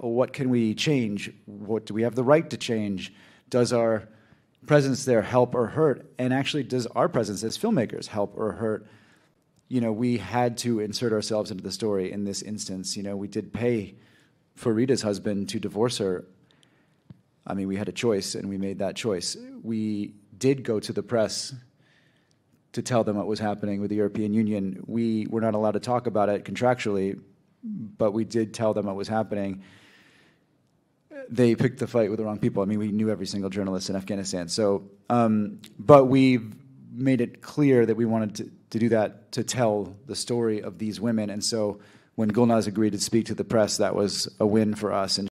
what can we change? What do we have the right to change? Does our presence there help or hurt? And actually, does our presence as filmmakers help or hurt? You know, we had to insert ourselves into the story in this instance. You know, we did pay for Rita's husband to divorce her. I mean, we had a choice, and we made that choice. We did go to the press to tell them what was happening with the European Union. We were not allowed to talk about it contractually, but we did tell them what was happening. They picked the fight with the wrong people. I mean, we knew every single journalist in Afghanistan. So, um, but we made it clear that we wanted to, to do that to tell the story of these women. And so, when Gulnaz agreed to speak to the press, that was a win for us. And